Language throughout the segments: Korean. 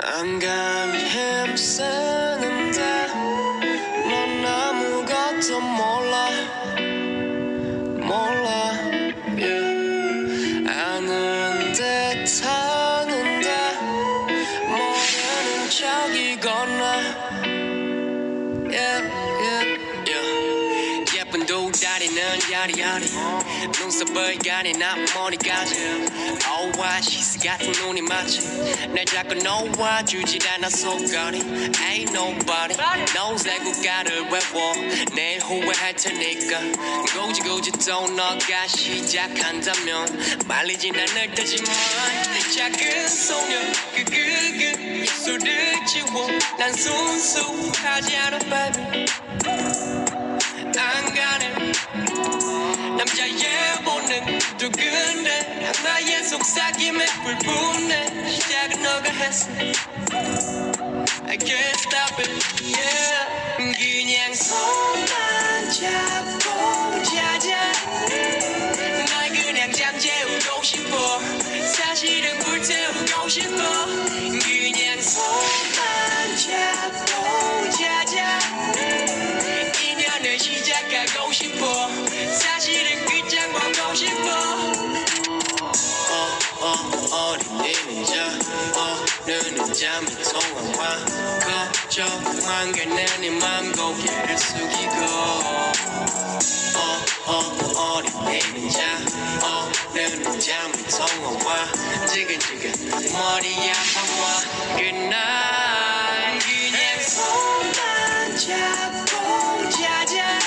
안감이 힘쓰는데 넌 아무것도 몰라. 몰라. Yeah. 아는 듯 하는데 모르는 척이거나 두 다리는 야리야리 눈썹을 가린 앞머리까지 오와 시스 같은 눈이 마치 날 자꾸 놓아주질 않아 속거리 Ain't nobody knows 내 국가를 외워 내일 후회할 테니까 굳이 굳이 또 너가 시작한다면 말리진 않을 테지만 작은 소녀 그그그 입술을 지워 난 순수하지 않아 baby Rucksack i mit bulbune, stærke nok at hasse. I can't stop it. 눈은 잠이 통화와 걱정만 가는 맘 고개를 숙이고 어, 어, 어린이는 자, 어, 눈은 잠이 통화와 지근지근 머리 아파와 Good night 그냥 손만 잡고 자자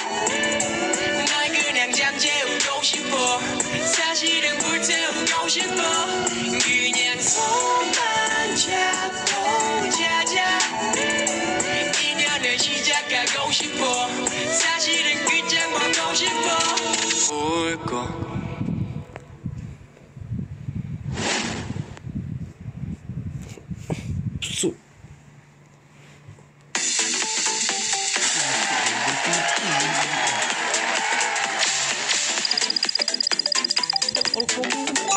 날 그냥 잠재우고 싶어 사실은 불태우고 싶어 그냥 손 가고 싶어. 사실은 그냥 먹고 싶어. 울거. Oh,